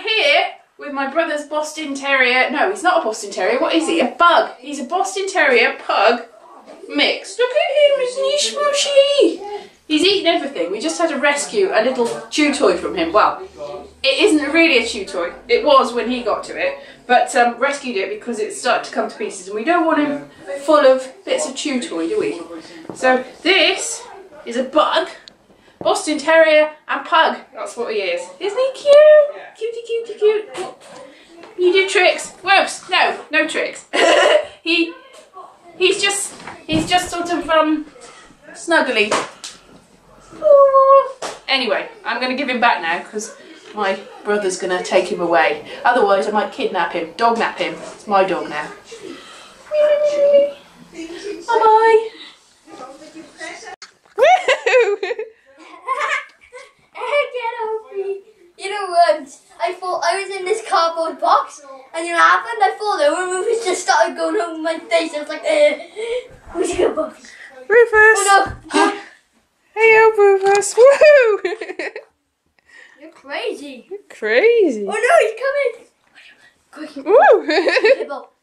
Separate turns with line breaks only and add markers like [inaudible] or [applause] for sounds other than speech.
here with my brother's Boston Terrier. No, he's not a Boston Terrier. What is he? A pug. He's a Boston Terrier pug mix. Look at him, isn't he smushy? He's eaten everything. We just had to rescue a little chew toy from him. Well, it isn't really a chew toy. It was when he got to it, but um, rescued it because it started to come to pieces, and we don't want him full of bits of chew toy, do we? So this is a Bugg, Boston Terrier and pug. That's what he is. Isn't he cute? Cutie, cutie, cute. You tricks. Whoops. No, no tricks. [laughs] he, he's just, he's just sort of um, snuggly. Anyway, I'm going to give him back now because my brother's going to take him away. Otherwise, I might kidnap him, dog nap him. It's my dog now.
I I was in this cardboard box and you know what happened? I thought over and Rufus just started going over my face. I was like, eh. Where's your box?
Rufus.
Oh no.
Hey, Rufus. Woo! [laughs]
You're crazy.
You're crazy.
Oh no, he's coming. Quick,
Woo! [laughs]